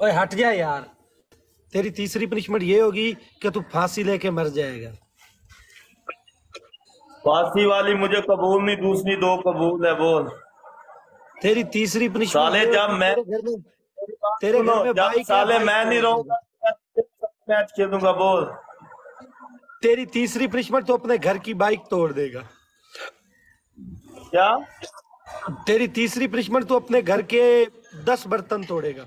ओए हट जा यार। तेरी तीसरी पनिशमेंट ये होगी कि तू फांसी लेके मर जाएगा। फांसी वाली मुझे कबूल नहीं दूसरी दो कबूल है बोल। तेरी तीसरी पनिशमेंट साले जब मैं तेरे घर में जब साले मैं नहीं रहूँगा मैच खेलूँगा बोल। तेरी तीसरी पनिशमेंट तो अपने घर की बाइक तोड़ देगा। क्या? तेरी तीसरी पनिशमेंट तो अपने घर के दस बर्तन तोड़ेगा।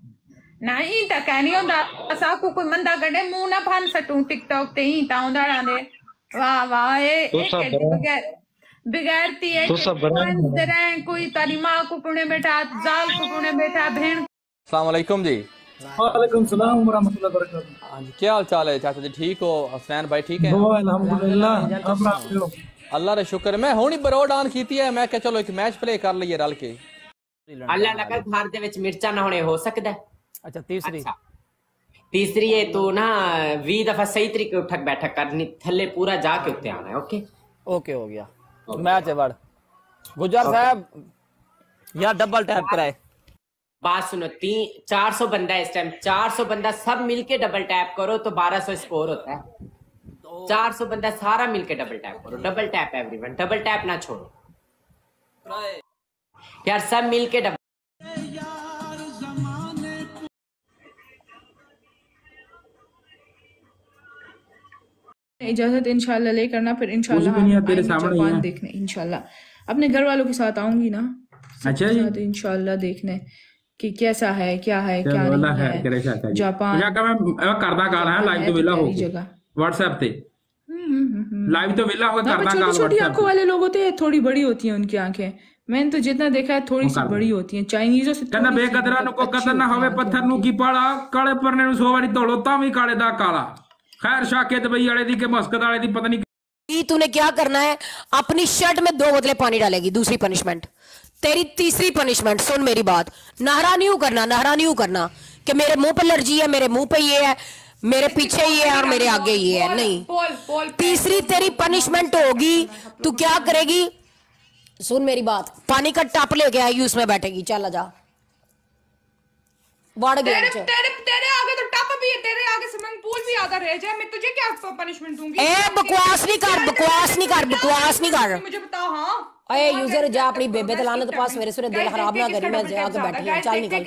ਨਾ ਟਿਕ नहीं ता कहनी होंदा असा को कोई मंदा गड्डे मुंह ना फान सटू टिकटॉक ते ही ता होंदा रांदे वाह वाह ए तू ए सब केडी बड़ा- बगैर बिगैरती है तू सब बड़ा है। तरह कोई तारी माँ को पुणे बैठा जाल को पुणे बैठा भेड़ अलैक्म जी वालेकुम सलाम वरहमतुल्लाहि वबरकातुहू हाँ जी क्या हाल चाल है चाचा जी ठीक हो हसनैन भाई ठीक है वो अल्हम्दुलिल्लाह आप रखते हो अल्लाह रे शुक्र मैं हुणी बरोड ऑन कीती है मैं क्या चलो एक मैच प्ले कर ਲਈਏ ਰਲ ਕੇ ਅੱਲਾ ਨਾ ਕਰ ਘਰ ਦੇ ਵਿੱਚ ਮਿਰਚਾਂ ਨਾ ਹੋਣੇ ਹੋ ਸਕਦਾ ਹੈ? अच्छा तीसरी। अच्छा। तीसरी है तो ना वी दफ़ा सही तरीके उठक बैठक करनी थल्ले पूरा जाके उठते आना है ओके? ओके हो गया। मैच है बड़ गुजर साहब यार डबल टैप कराए। बात सुनो तीन चार सौ बंदा इस टाइम चार सौ बंदा सब मिलके डबल टैप करो तो बारह सौ स्कोर होता है। चार सौ बंदा सारा मिलके डबल टैप करो। Double tap everyone double tap ना छोड़ो। यार सब मिलके डबल इजाज़त तो इनशाला ले करना फिर इनशाला देखने इनशाला अपने घर वालों के साथ आऊँगी ना। अच्छा इनशाला देखने कि कैसा है क्या है क्या नहीं है है। जापान करता कर रहा है लाइव तो वेला हो जगह। व्हाट्सएप पे। हम्म, हम्म, हम्म, लाइव तो वेला हो हाँ, करदा कर छोटी आँखों वाले लोग होते हैं थोड़ी बड़ी होती हैं उनकी आँखें। मैंने तो जितना देखा है थोड़ी सी बड़ी होती है। चाइनीजों से कहना बेकदरा नु को कतरना होवे पत्थर नु की पड़ा काले परने नु सोवारी तोड़ो तामी काले दा काला। खैर शाके दुबई वाले दी के मस्कत वाले दी पता नहीं तूने क्या करना है? अपनी शर्ट में दो बोतलें पानी डालेगी दूसरी पनिशमेंट तेरी तीसरी पनिशमेंट सुन मेरी बात। नहरा नहीं करना नहरा नहीं करना कि मेरे मुँह पर एलर्जी है मेरे मुँह पे ये है मेरे पीछे ये है और मेरे आगे ये है। नहीं। तीसरी तेरी पनिशमेंट होगी तू क्या करेगी? सुन मेरी बात। पानी का टप लेके आएगी उसमें बैठेगी। चल जा। बढ़ गया तेरे, तेरे, तेरे आगे तो रह जाए मैं तुझे क्या पनिशमेंट दूँगी? बकवास नहीं कर बकवास नहीं कर बकवास नहीं कर। मुझे अरे यूज़र जा अपनी बेबे पास मेरे दिल खराब ना करी मैं बैठी चल निकल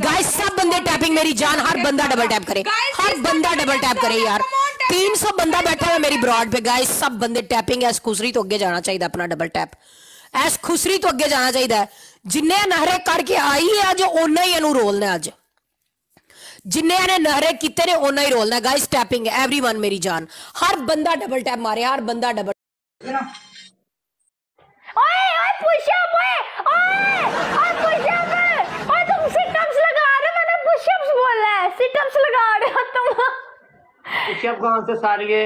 गाइस सब बंदे टैपिंग मेरी जान हर बंदा डबल टैप करे हर बंदा डबल टैप करे यार। तीन सौ बंदा बैठा हुआ मेरी ब्रॉड पे। गाइस सब बंदे टैपिंग खुसरी तो अगे जाना चाहिए अपना डबल टैप एस खुसरी तो अगे जाना चाहिए जिन्हें नहरे करके आई है अज ओना ही एनू रोल अज ਜਿੰਨੇ ਇਹਨੇ ਨਹਰੇ ਕੀਤੇ ਨੇ ਉਹਨਾਂ ਹੀ ਰੋਲਣਾ ਗਾਇਸ ਟੈਪਿੰਗ एवरीवन ਮੇਰੀ ਜਾਨ ਹਰ ਬੰਦਾ ਡਬਲ ਟੈਪ ਮਾਰੇ ਹਰ ਬੰਦਾ ਡਬਲ ओए ओए पुशअप ओए ओए ओए पुशअप ओए तुम सिटअप्स लगा रहे हो मैंने पुशअप्स बोला है सिटअप्स लगा रहे हो तुम पुशअप कौन से सारी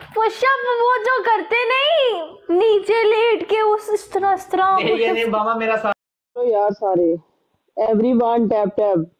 पुशअप वो जो करते नहीं नीचे लेट के उस इस तरह इस तरह ये नहीं बाबा मेरा यार सारे एवरीवन टैप टैप